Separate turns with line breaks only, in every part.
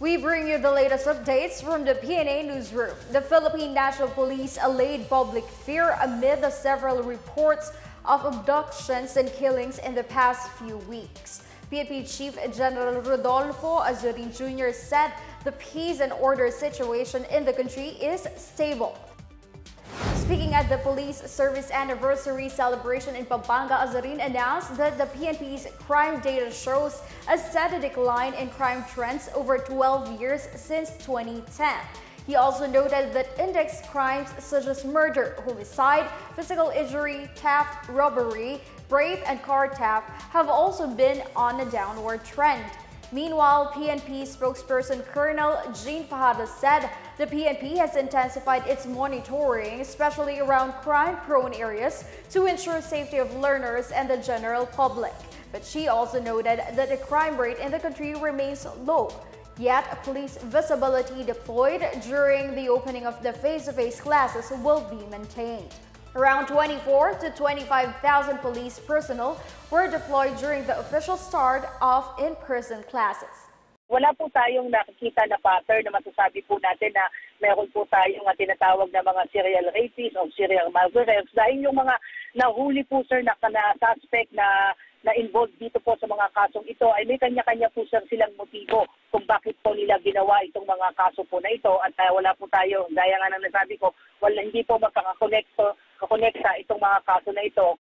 We bring you the latest updates from the PNA newsroom. The Philippine National Police allayed public fear amid the several reports of abductions and killings in the past few weeks. PNP Chief General Rodolfo Azurin Jr. said the peace and order situation in the country is stable. Speaking at the police service anniversary celebration in Pampanga, Azurin announced that the PNP's crime data shows a steady decline in crime trends over 12 years since 2010. He also noted that index crimes such as murder, homicide, physical injury, theft, robbery, rape, and car theft have also been on a downward trend. Meanwhile, PNP spokesperson Colonel Jean Fajardo said the PNP has intensified its monitoring, especially around crime-prone areas, to ensure safety of learners and the general public. But she also noted that the crime rate in the country remains low. Yet, police visibility deployed during the opening of the face-to-face -face classes will be maintained. Around 24 to 25,000 police personnel were deployed during the official start of in-person classes.
Wala po tayong nakikita na pattern na masasabi po natin na meron po tayong tinatawag na mga serial rapists o serial murderers dahil yung mga nahuli po sir na, na suspect na na involved dito po sa mga kasong ito ay may kanya-kanya po sir silang motibo kung bakit po nila ginawa itong mga kaso po na ito at uh, wala po tayo, gaya nga ng nasabi ko, wala, hindi po makakakonect itong mga kaso na ito.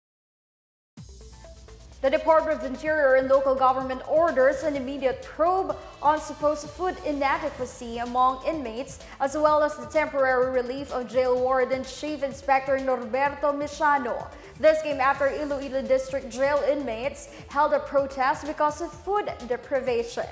The Department of Interior and local government orders an immediate probe on supposed food inadequacy among inmates, as well as the temporary relief of jail warden Chief Inspector Norberto Michano. This came after Iloilo District jail inmates held a protest because of food deprivation.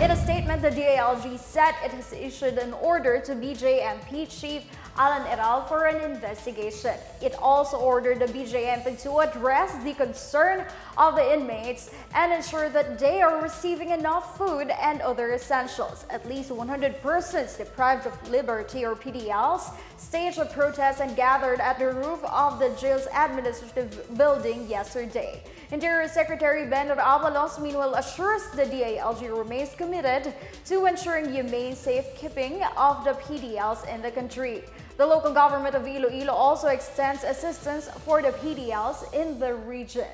In a statement, the DILG said it has issued an order to BJMP Chief Allan Iral for an investigation. It also ordered the BJMP to address the concern of the inmates and ensure that they are receiving enough food and other essentials. At least 100 persons deprived of liberty or PDLs staged a protest and gathered at the roof of the jail's administrative building yesterday. Interior Secretary Benhur Abalos meanwhile assures the DILG remains committed to ensuring humane safekeeping of the PDLs in the country. The local government of Iloilo also extends assistance for the PDLs in the region.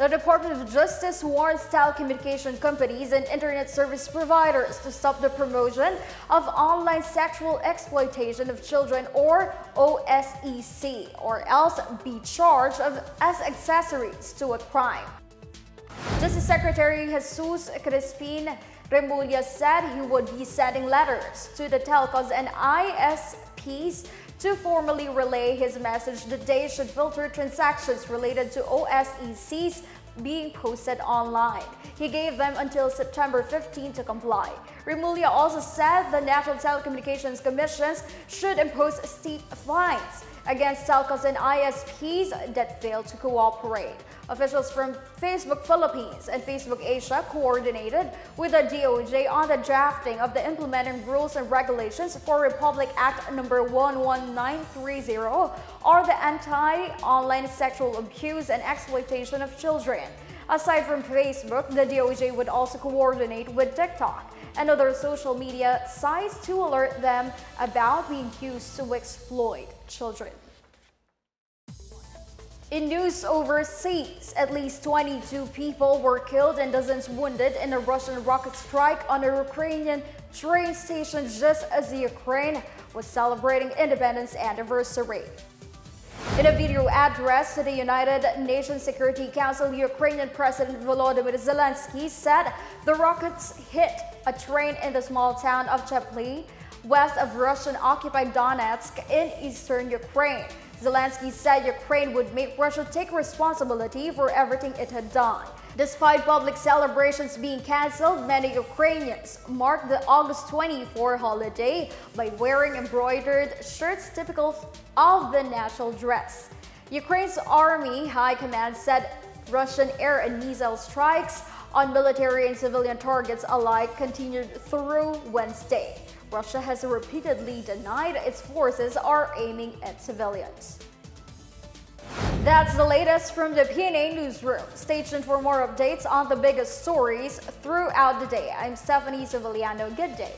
The Department of Justice warns telecommunication companies and internet service providers to stop the promotion of online sexual exploitation of children or OSEC or else be charged as accessories to a crime. Justice Secretary Jesus Crispin Remulla said he would be sending letters to the telcos and ISPs to formally relay his message that they should filter transactions related to OSECs being posted online. He gave them until September 15 to comply. Remulla also said the National Telecommunications Commission should impose steep fines against telcos and ISPs that fail to cooperate. Officials from Facebook Philippines and Facebook Asia coordinated with the DOJ on the drafting of the implementing rules and regulations for Republic Act number 11930 or the Anti-Online Sexual Abuse and Exploitation of Children. Aside from Facebook, the DOJ would also coordinate with TikTok and other social media sites to alert them about being used to exploit children. In news overseas, at least 22 people were killed and dozens wounded in a Russian rocket strike on a Ukrainian train station just as the Ukraine was celebrating independence anniversary. In a video address to the United Nations Security Council, Ukrainian President Volodymyr Zelensky said the rockets hit a train in the small town of Chaplyne, west of Russian-occupied Donetsk in eastern Ukraine. Zelensky said Ukraine would make Russia take responsibility for everything it had done. Despite public celebrations being cancelled, many Ukrainians marked the August 24 holiday by wearing embroidered shirts typical of the national dress. Ukraine's Army High Command said Russian air and missile strikes on military and civilian targets alike continued through Wednesday. Russia has repeatedly denied its forces are aiming at civilians. That's the latest from the PNA Newsroom. Stay tuned for more updates on the biggest stories throughout the day. I'm Stephanie Civiliano. Good day.